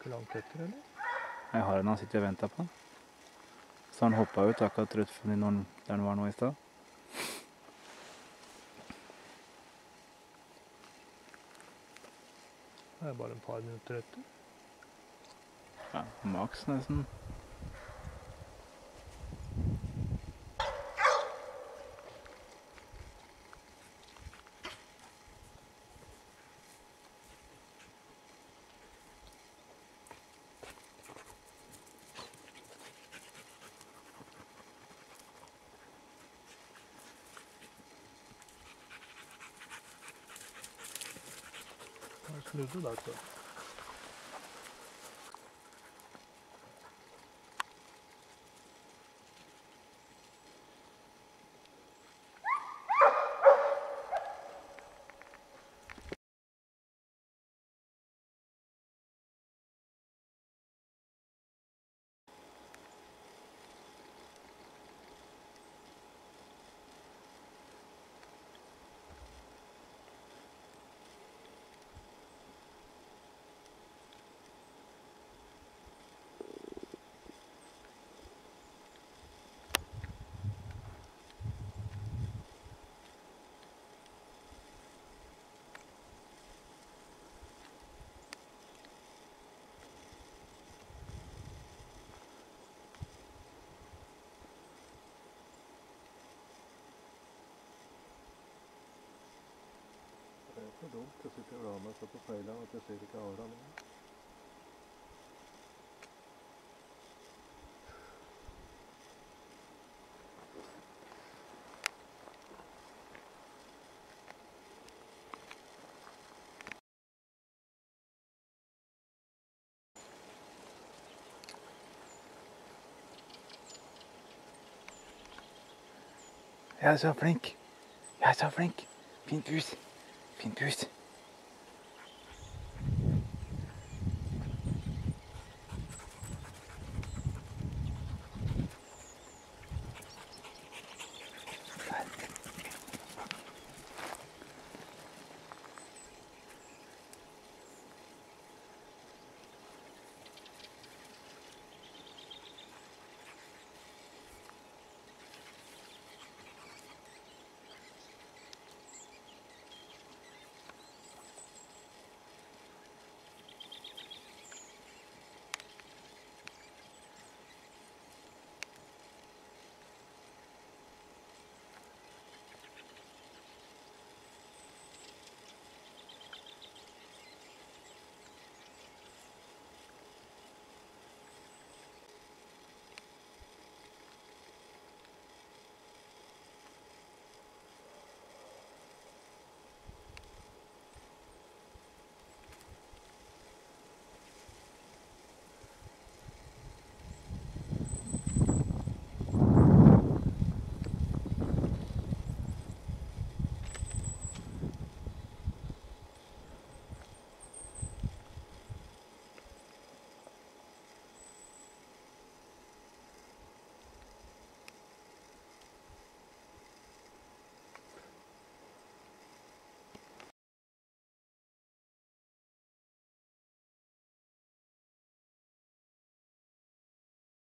ikke langt etter, eller? Jeg har en han sitter og venter på. Så han hoppa ut akkurat rett han- der han var nå i stad. Det er bare et par minutter etter. Ja, maks nesten. Han snudde der, tror jeg. Det dumt Jeg sitter og la meg så på feila at jeg ser ikke aura nå. Jeg er så flink. Jeg er så flink. Fint pus. Fint pus.